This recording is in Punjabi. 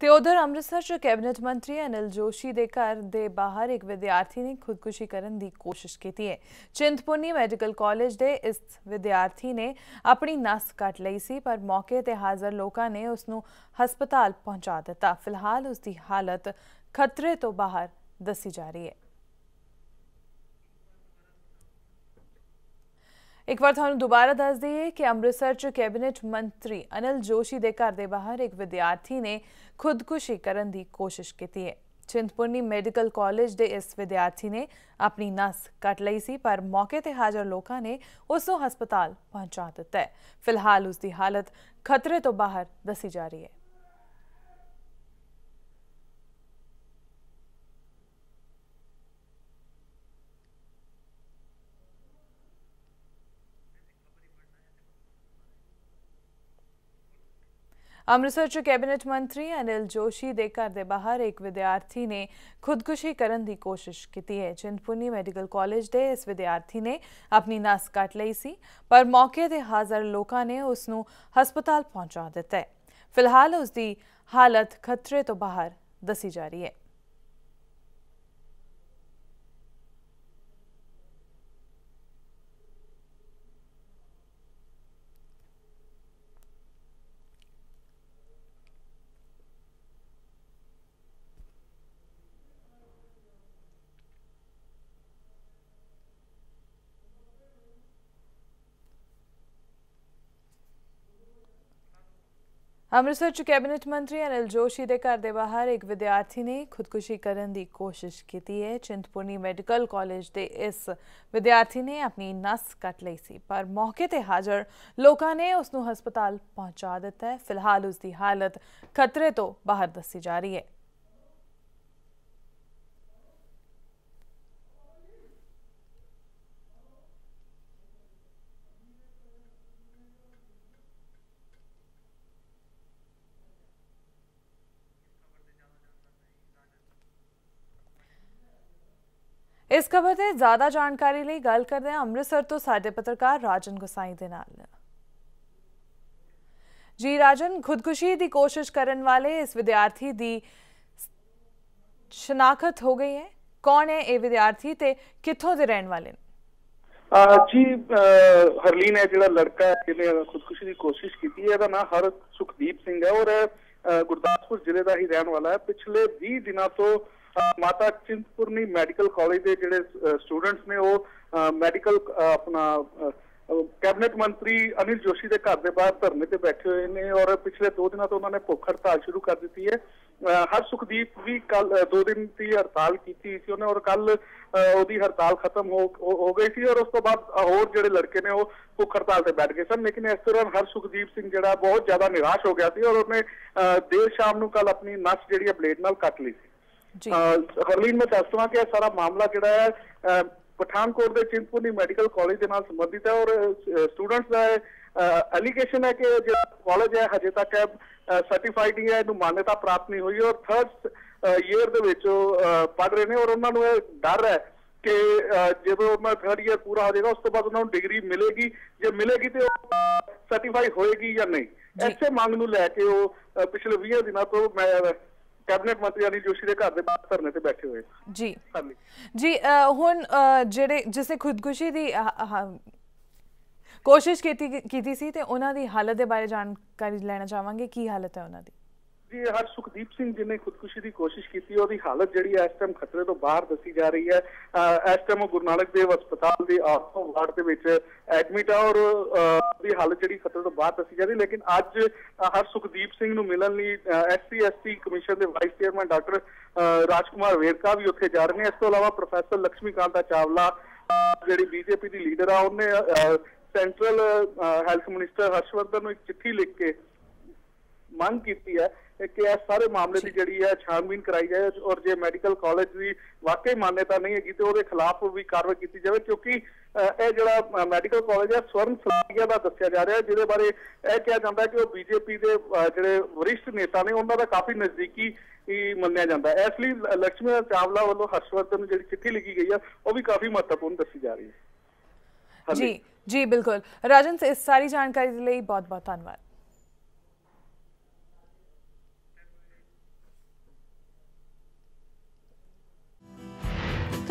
ਤੇ ਉਧਰ ਅੰਮ੍ਰਿਤਸਰ 'ਚ ਕੈਬਨਿਟ ਮੰਤਰੀ ਅਨਿਲ ਜੋਸ਼ੀ ਦੇ ਘਰ ਦੇ ਬਾਹਰ ਇੱਕ ਵਿਦਿਆਰਥੀ ਨੇ ਖੁਦਕੁਸ਼ੀ ਕਰਨ ਦੀ ਕੋਸ਼ਿਸ਼ ਕੀਤੀ ਹੈ। ਚਿੰਤਪੁਰਨੀ ਮੈਡੀਕਲ ਕਾਲਜ ਦੇ ਇਸ ਵਿਦਿਆਰਥੀ ਨੇ ਆਪਣੀ ਨਸ ਕੱਟ ਲਈ ਸੀ, ਪਰ ਮੌਕੇ ਤੇ ਹਾਜ਼ਰ ਲੋਕਾਂ ਨੇ ਉਸ ਨੂੰ ਹਸਪਤਾਲ ਪਹੁੰਚਾ ਦਿੱਤਾ। ਫਿਲਹਾਲ ਉਸ ਦੀ ਹਾਲਤ ਖਤਰੇ ਤੋਂ ਬਾਹਰ ਦੱਸੀ ਜਾ ਰਹੀ ਹੈ। ਇੱਕ ਵਾਰ ਤੁਹਾਨੂੰ ਦੁਬਾਰਾ ਦੱਸ ਦਈਏ ਕਿ ਅੰਮ੍ਰਿਤਸਰ 'ਚ ਕੈਬਨਿਟ ਮੰਤਰੀ ਅਨਿਲ ਜੋਸ਼ੀ ਦੇ ਘਰ ਦੇ ਬਾਹਰ ਇੱਕ ਵਿਦਿਆਰਥੀ ਨੇ ਖੁਦਕੁਸ਼ੀ ਕਰਨ ਦੀ ਕੋਸ਼ਿਸ਼ ਕੀਤੀ ਹੈ। ਚਿੰਤਪੁਰਨੀ ਮੈਡੀਕਲ ਕਾਲਜ ਦੇ ਇਸ ਵਿਦਿਆਰਥੀ ਨੇ ਆਪਣੀ ਨਸ ਕੱਟ ਲਈ ਸੀ, ਪਰ ਮੌਕੇ ਤੇ ਹਾਜ਼ਰ ਲੋਕਾਂ ਨੇ ਉਸ ਨੂੰ ਹਸਪਤਾਲ ਪਹੁੰਚਾ ਦਿੱਤਾ ਹੈ। ਫਿਲਹਾਲ ਉਸ ਦੀ ਹਾਲਤ ਖਤਰੇ ਤੋਂ ਬਾਹਰ ਦੱਸੀ ਜਾ ਰਹੀ ਹੈ। ਅੰਮ੍ਰਿਤਸਰ 'ਚ ਕੈਬਨਿਟ ਮੰਤਰੀ ਅਨਿਲ ਜੋਸ਼ੀ ਦੇ ਘਰ ਦੇ ਬਾਹਰ ਇੱਕ ਵਿਦਿਆਰਥੀ ਨੇ ਖੁਦਕੁਸ਼ੀ ਕਰਨ ਦੀ ਕੋਸ਼ਿਸ਼ ਕੀਤੀ ਹੈ। ਚਿੰਤਪੁਰਨੀ ਮੈਡੀਕਲ ਕਾਲਜ ਦੇ ਇਸ ਵਿਦਿਆਰਥੀ ਨੇ ਆਪਣੀ ਨਸ ਕੱਟ ਲਈ ਸੀ, ਪਰ ਮੌਕੇ ਤੇ ਹਾਜ਼ਰ ਲੋਕਾਂ ਨੇ ਉਸ ਨੂੰ ਹਸਪਤਾਲ ਪਹੁੰਚਾ ਦਿੱਤਾ ਹੈ। ਫਿਲਹਾਲ ਉਸ ਦੀ ਹਾਲਤ ਖਤਰੇ ਤੋਂ ਬਾਹਰ ਦੱਸੀ ਜਾ ਰਹੀ ਹੈ। ਅੰਮ੍ਰਿਤਸਰ ਚ ਕੈਬਨਿਟ ਮੰਤਰੀ ਅਨਿਲ ਜੋਸ਼ੀ ਦੇ ਘਰ ਦੇ ਬਾਹਰ ਇੱਕ ਵਿਦਿਆਰਥੀ ਨੇ ਖੁਦਕੁਸ਼ੀ ਕਰਨ ਦੀ ਕੋਸ਼ਿਸ਼ ਕੀਤੀ ਹੈ। ਚਿੰਤਪੁਰਨੀ ਮੈਡੀਕਲ ਕਾਲਜ ਦੇ ਇਸ ਵਿਦਿਆਰਥੀ ਨੇ ਆਪਣੀ ਨਸ ਕੱਟ ਲਈ ਸੀ, ਪਰ ਮੌਕੇ ਤੇ ਹਾਜ਼ਰ ਲੋਕਾਂ ਨੇ ਉਸ ਨੂੰ ਹਸਪਤਾਲ ਪਹੁੰਚਾ ਦਿੱਤਾ ਹੈ। ਫਿਲਹਾਲ ਉਸ ਦੀ ਹਾਲਤ ਖਤਰੇ ਤੋਂ ਬਾਹਰ ਦੱਸੀ ਜਾ ਰਹੀ ਹੈ। ਇਸ ਖਬਰ ਤੇ ਜ਼ਿਆਦਾ ਜਾਣਕਾਰੀ ਲਈ ਗੱਲ ਕਰਦੇ ਹਾਂ ਅੰਮ੍ਰਿਤਸਰ ਤੋਂ ਸਾਡੇ ਪੱਤਰਕਾਰ ਰਾਜਨ ਗੁਸਾਈ ਦੇ ਨਾਲ। ਜੀ ਰਾਜਨ, ਖੁਦਕੁਸ਼ੀ ਦੀ ਕੋਸ਼ਿਸ਼ ਕਰਨ ਵਾਲੇ ਇਸ ਵਿਦਿਆਰਥੀ ਦੀ ਸ਼ਨਾਖਤ ਹੋ ਗਈ ਹੈ। ਕੌਣ ਹੈ ਇਹ ਵਿਦਿਆਰਥੀ ਤੇ ਕਿੱਥੋਂ ਦੇ ਰਹਿਣ ਵਾਲੇ ਨੇ? ਜੀ ਹਰਲੀਨ ਹੈ ਜਿਹੜਾ ਲੜਕਾ ਜਿਹਨੇ ਖੁਦਕੁਸ਼ੀ ਦੀ ਕੋਸ਼ਿਸ਼ ਕੀਤੀ ਹੈ, ਇਹਦਾ ਨਾਮ ਹਰ ਸੁਖਦੀਪ ਸਿੰਘ ਹੈ ਔਰ ਗੁਰਦਾਸਪੁਰ ਜ਼ਿਲ੍ਹੇ ਦਾ ਹੀ ਰਹਿਣ ਵਾਲਾ ਹੈ। ਪਿਛਲੇ 20 ਦਿਨਾਂ ਤੋਂ ਮਾਤਾ ਚਿੰਤਪੁਰਨੀ ਮੈਡੀਕਲ ਕਾਲਜ ਦੇ ਜਿਹੜੇ ਸਟੂਡੈਂਟਸ ਨੇ ਉਹ ਮੈਡੀਕਲ ਆਪਣਾ ਕੈਬਨਿਟ ਮੰਤਰੀ ਅਨਿਲ ਜੋਸ਼ੀ ਦੇ ਘਰ ਦੇ ਬਾਹਰ ਧਰਨੇ ਤੇ ਬੈਠੇ ਹੋਏ ਨੇ ਔਰ ਪਿਛਲੇ 2 ਦਿਨਾਂ ਤੋਂ ਉਹਨਾਂ ਨੇ ਭੁੱਖ ਹੜਤਾਲ ਸ਼ੁਰੂ ਕਰ ਦਿੱਤੀ ਹੈ। ਹਰ ਸੁਖਦੀਪ ਵੀ ਕੱਲ 2 ਦਿਨ ਦੀ ਹੜਤਾਲ ਕੀਤੀ ਸੀ ਉਹਨੇ ਔਰ ਕੱਲ ਉਹਦੀ ਹੜਤਾਲ ਖਤਮ ਹੋ ਗਈ ਸੀ ਔਰ ਉਸ ਤੋਂ ਬਾਅਦ ਹੋਰ ਜਿਹੜੇ ਲੜਕੇ ਨੇ ਉਹ ਭੁੱਖ ਹੜਤਾਲ ਤੇ ਬੈਠ ਗਏ ਸਨ। ਲੇਕਿਨ ਇਸ ਤਰ੍ਹਾਂ ਹਰ ਸੁਖਦੀਪ ਸਿੰਘ ਜਿਹੜਾ ਬਹੁਤ ਜ਼ਿਆਦਾ ਨਿਰਾਸ਼ ਹੋ ਗਿਆ ਸੀ ਔਰ ਉਹਨੇ ਦੇਰ ਸ਼ਾਮ ਨੂੰ ਕੱਲ ਆਪਣੀ ਨਸ ਜਿਹੜੀ ਹੈ ਬਲੇਡ ਨਾਲ ਕੱਟ ਲਈ ਸੀ। ਹਰਲੀਨ ਮੈਂ ਦੱਸਦਾ ਕਿ ਇਹ ਸਾਰਾ ਮਾਮਲਾ ਜਿਹੜਾ ਹੈ ਪਠਾਨਕੋਟ ਦੇ ਚਿੰਤਪੁਰਨੀ ਮੈਡੀਕਲ ਕਾਲਜ ਦੇ ਨਾਲ ਸੰਬੰਧਿਤ ਹੈ ਔਰ ਸਟੂਡੈਂਟਸ ਦਾ ਐਲੀਗੇਸ਼ਨ ਹੈ ਕਿ ਜਿਹੜਾ ਕਾਲਜ ਹੈ ਹਜੇ ਤੱਕ ਸਰਟੀਫਾਈਡ ਹੀ ਹੈ ਇਹਨੂੰ ਮਾਨਤਾ ਪ੍ਰਾਪਤ ਨਹੀਂ ਹੋਈ ਔਰ ਥਰਡ ਈਅਰ ਦੇ ਵਿੱਚ ਪੜ ਰਹੇ ਨੇ ਔਰ ਉਹਨਾਂ ਨੂੰ ਇਹ ਡਰ ਹੈ ਕਿ ਜਦੋਂ ਉਹਨਾਂ ਥਰਡ ਈਅਰ ਪੂਰਾ ਹੋ ਜਾਏਗਾ ਉਸ ਤੋਂ ਬਾਅਦ ਉਹਨਾਂ ਨੂੰ ਡਿਗਰੀ ਮਿਲੇਗੀ ਜੇ ਮਿਲੇਗੀ ਤੇ ਉਹ ਸਰਟੀਫਾਈ ਹੋਏਗੀ ਜਾਂ ਨਹੀਂ। ਐਸੇ ਮੰਗ ਨੂੰ ਲੈ ਕੇ ਉਹ ਪਿਛਲੇ 20 ਦਿਨਾਂ ਤੋਂ ਮੈਂ ਕੈਬਨਿਟ ਮੰਤਰੀ ਅਨਿਲ ਜੋਸ਼ੀ ਦੇ ਘਰ ਦੇ ਬਾਹਰ ਧਰਨੇ ਤੇ ਬੈਠੇ ਹੋਏ। ਜੀ। ਜੀ ਹੁਣ ਜਿਹੜੇ ਜਿਸੇ ਖੁਦਕੁਸ਼ੀ ਦੀ ਕੋਸ਼ਿਸ਼ ਕੀਤੀ ਕੀਤੀ ਸੀ ਤੇ ਉਹਨਾਂ ਦੀ ਹਾਲਤ ਦੇ ਬਾਰੇ ਜਾਣਕਾਰੀ ਲੈਣਾ ਚਾਹਾਂਗੇ। ਕੀ ਹਾਲਤ ਹੈ ਉਹਨਾਂ ਦੀ? ਜੀ, ਹਰ ਸੁਖਦੀਪ ਸਿੰਘ ਜਿਹਨੇ ਖੁਦਕੁਸ਼ੀ ਦੀ ਕੋਸ਼ਿਸ਼ ਕੀਤੀ, ਉਹਦੀ ਹਾਲਤ ਜਿਹੜੀ ਇਸ ਟਾਈਮ ਖਤਰੇ ਤੋਂ ਬਾਹਰ ਦੱਸੀ ਜਾ ਰਹੀ ਹੈ। ਇਸ ਟਾਈਮ ਉਹ ਗੁਰੂ ਨਾਨਕ ਦੇਵ ਹਸਪਤਾਲ ਦੇ ਆਰਥੋ ਵਾਰਡ ਦੇ ਵਿੱਚ ਐਡਮਿਟ ਆ ਔਰ ਉਹਦੀ ਹਾਲਤ ਜਿਹੜੀ ਖਤਰੇ ਤੋਂ ਬਾਹਰ ਦੱਸੀ ਜਾ ਰਹੀ, ਲੇਕਿਨ ਅੱਜ ਹਰ ਸੁਖਦੀਪ ਸਿੰਘ ਨੂੰ ਮਿਲਣ ਲਈ ਐਸਸੀ ਐਸਟੀ ਕਮਿਸ਼ਨ ਦੇ vice chairman doctor Rajkumar Verka ਵੀ ਉੱਥੇ ਜਾ ਰਹੇ ਨੇ। ਇਸ ਤੋਂ ਇਲਾਵਾ ਪ੍ਰੋਫੈਸਰ ਲక్ష్ਮੀਕਾਂਤਾ ਚਾਵਲਾ ਜਿਹੜੀ ਬੀਜੇਪੀ ਦੀ ਲੀਡਰ ਆ, ਉਹਨੇ ਸੈਂਟਰਲ ਹੈਲਥ ਮਿਨਿਸਟਰ ਹਰਸ਼ਵਰਧਨ ਨੂੰ ਇੱਕ ਚਿੱਠੀ ਲਿਖ ਕੇ ਮੰਗ ਕੀਤੀ ਹੈ ਕਿ ਇਹ ਸਾਰੇ ਮਾਮਲੇ ਦੀ ਜਿਹੜੀ ਹੈ ਛਾਣਬੀਨ ਕਰਾਈ ਜਾਏ ਔਰ ਜੇ ਮੈਡੀਕਲ ਕਾਲਜ ਦੀ ਵਾਕਈ ਮਾਨਤਾ ਨਹੀਂ ਹੈਗੀ ਤੇ ਉਹਦੇ ਖਿਲਾਫ ਵੀ ਕਾਰਵਾਈ ਕੀਤੀ ਜਾਵੇ ਕਿਉਂਕਿ ਇਹ ਜਿਹੜਾ ਮੈਡੀਕਲ ਕਾਲਜ ਹੈ ਸਵਰਨ ਸਲਾਈਆ ਦਾ ਦੱਸਿਆ ਜਾ ਰਿਹਾ ਜਿਹਦੇ ਬਾਰੇ ਇਹ ਕਿਹਾ ਜਾਂਦਾ ਕਿ ਉਹ ਬੀਜੇਪੀ ਦੇ ਜਿਹੜੇ ਵਰਿਸ਼ਠ ਨੇਤਾ ਨੇ ਉਹਨਾਂ ਦਾ ਕਾਫੀ ਨਜ਼ਦੀਕੀ ਹੀ ਮੰਨਿਆ ਜਾਂਦਾ ਹੈ। ਇਸ ਲਈ ਲక్ష్ਮੀ ਚਾਵਲਾ ਵੱਲੋਂ ਹਰਸ਼ਵਰਧਨ ਨੂੰ ਜਿਹੜੀ ਚਿੱਠੀ ਲਿਖੀ ਗਈ ਹੈ ਉਹ ਵੀ ਕਾਫੀ ਮਹੱਤਵਪੂਰਨ ਦੱਸੀ ਜਾ ਰਹੀ ਹੈ। ਜੀ ਜੀ ਬਿਲਕੁਲ। ਰਾਜਨ ਇਸ ਸਾਰੀ ਜਾਣਕਾਰੀ ਲਈ ਬਹੁਤ ਬਹੁਤ ਧੰਨਵਾਦ।